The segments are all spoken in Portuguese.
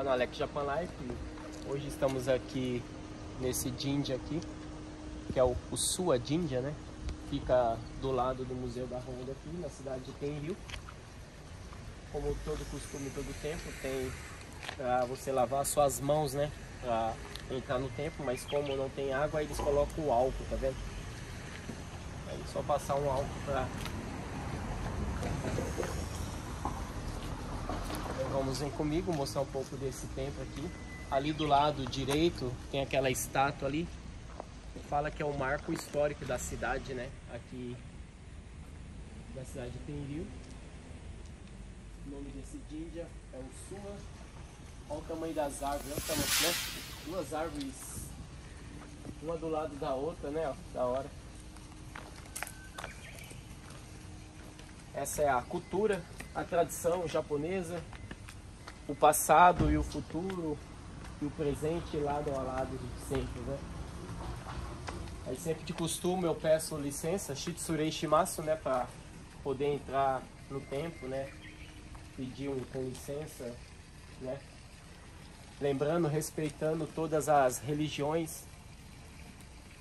canal Alex Japan Life. Hoje estamos aqui nesse Jinja aqui, que é o, o Sua Jinja, né? Fica do lado do Museu da Honda aqui, na cidade de Tenryu. Como todo costume, todo tempo, tem para você lavar suas mãos, né? Pra entrar no templo, mas como não tem água, eles colocam o álcool, tá vendo? Aí só passar um álcool pra Vamos vir comigo mostrar um pouco desse templo aqui. Ali do lado direito tem aquela estátua ali. Fala que é o marco histórico da cidade, né? Aqui da cidade de Tenryu. O nome desse Jinja é o Sua. Olha o tamanho das árvores, olha o tamanho, né? Duas árvores, uma do lado da outra, né? Da hora. Essa é a cultura, a tradição japonesa o passado e o futuro e o presente lado a lado sempre, né? Aí sempre de costume eu peço licença, Shitsurei Shimasu, né, para poder entrar no tempo, né? Pedir um com licença, né? Lembrando, respeitando todas as religiões.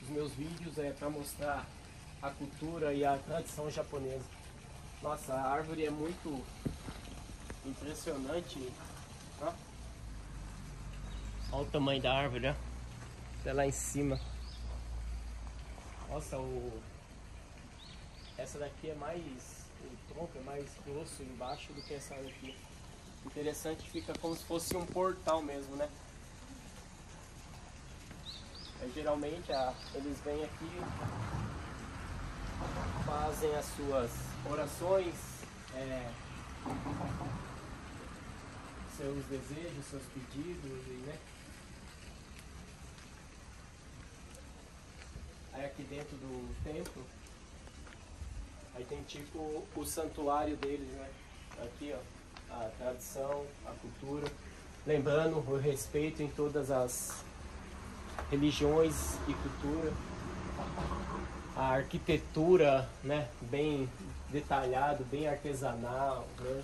Os meus vídeos é para mostrar a cultura e a tradição japonesa. Nossa, a árvore é muito impressionante Ó. Olha o tamanho da árvore, ó. Até lá em cima. Nossa, o... Essa daqui é mais... O tronco é mais grosso embaixo do que essa daqui. Interessante, fica como se fosse um portal mesmo, né? Aí, geralmente a... eles vêm aqui, fazem as suas orações, é seus desejos, seus pedidos, e, né? Aí aqui dentro do templo, aí tem tipo o santuário deles, né? Aqui, ó, a tradição, a cultura. Lembrando o respeito em todas as religiões e cultura. A arquitetura, né? Bem detalhado, bem artesanal, né?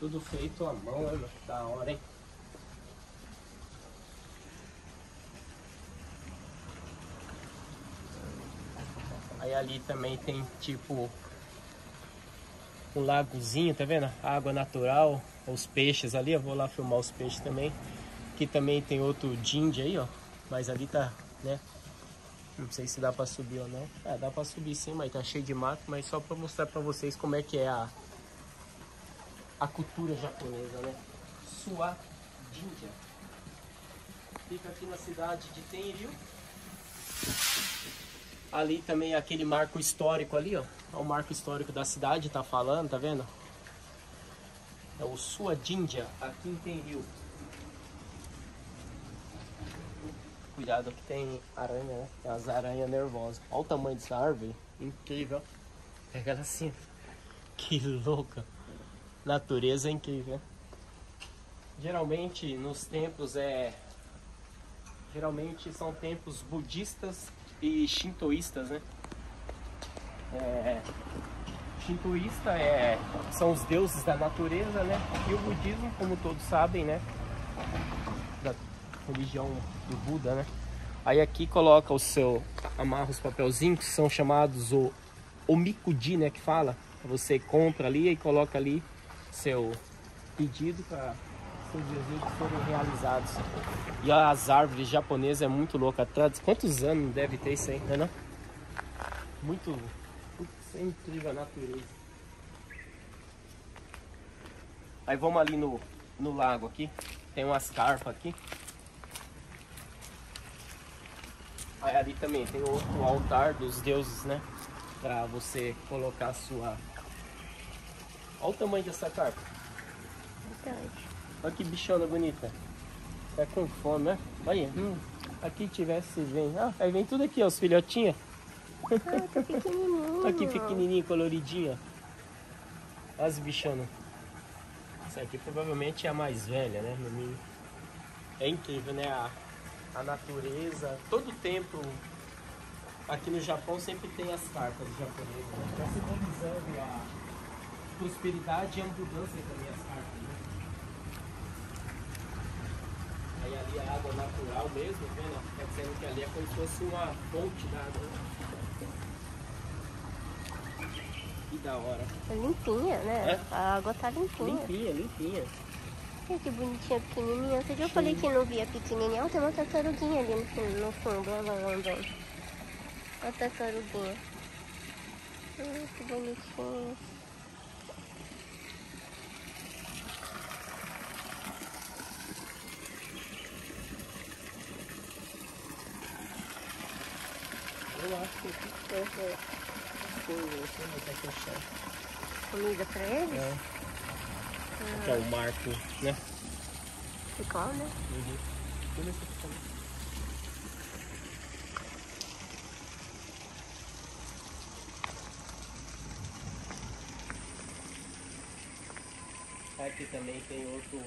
Tudo feito à mão, Da hora, hein? Aí ali também tem tipo um lagozinho, tá vendo? Água natural, os peixes ali, eu vou lá filmar os peixes também. Aqui também tem outro dinde aí, ó. Mas ali tá, né? Não sei se dá pra subir ou não. É, dá pra subir sim, mas tá cheio de mato. Mas só pra mostrar pra vocês como é que é a, a cultura japonesa, né? Suwa Jinja. Fica aqui na cidade de Tenryu. Ali também é aquele marco histórico ali, ó. É o marco histórico da cidade, tá falando, tá vendo? É o Suwa Jinja, aqui em Tenryu. Cuidado que tem aranha, né? Tem as aranhas nervosas. Olha o tamanho dessa árvore. Incrível. Pega ela assim. Que louca natureza é incrível. Geralmente nos templos é geralmente são templos budistas e shintoístas, né? É, shintoísta é são os deuses da natureza, né? E o budismo, como todos sabem, né? Da religião do Buda, né? Aí aqui coloca o seu amarra os papelzinhos que são chamados o omikudi, né? Que fala. Você compra ali e coloca ali seu pedido para seus desejos forem realizados. E as árvores japonesas é muito louca. Quantos anos deve ter isso aí, né? Muito, muito é incrível a natureza. Aí vamos ali no, no lago aqui. Tem umas carpas aqui. Aí ali também tem outro altar dos deuses, né? Pra você colocar sua Olha o tamanho dessa carpa. Olha que bichona bonita. Tá com fome, né? Olha, hum, aqui tivesse, vem. Ah, aí vem tudo aqui, ó, os filhotinhos. Ah, tá pequenininho. aqui pequenininho, coloridinho. Olha as bichonas. Essa aqui provavelmente é a mais velha, né? No mínimo. É incrível, né? A, a natureza, todo tempo aqui no Japão sempre tem as cartas japonesas, né? Prosperidade e abundância também as cartas, né? Aí ali a água natural mesmo, vendo? Tá dizendo que ali é como se fosse uma fonte d'água. né? Que da hora. É limpinha, né? É? A água tá limpinha. Limpinha, limpinha. Olha que bonitinha, pequenininha. Outro dia eu falei que não via pequenininha. Olha, tem uma tartaruguinha ali no fundo, no fundo olha lá andando. Olha a tartaruguinha. Hum, que bonitinho. Eu acho que aqui tem essa coisa assim, fechado. Comida pra eles? É. Aqui é o marco, né? Igual, né? Uhum. Aqui também tem outro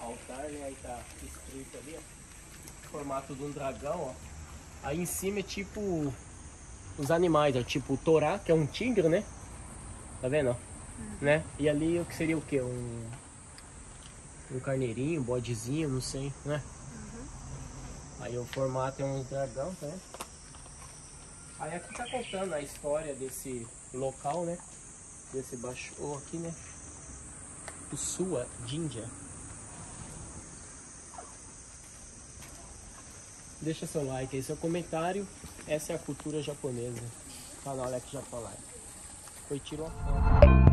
altar, né? Aí tá escrito ali, ó. Formato de um dragão, ó. Aí em cima é tipo os animais, ó. Tipo o Torá, que é um tigre, né? Tá vendo, ó? Né? E ali o que seria o quê? Um um carneirinho, um bodezinho, não sei, né? Aí o formato é um dragão, tá vendo? Aí aqui tá contando a história desse local, né? Desse baixo aqui, né? O Sua Jinja. Deixa seu like aí, seu comentário. Essa é a cultura japonesa. Canal Alex Japolai. Foi tiro a foto.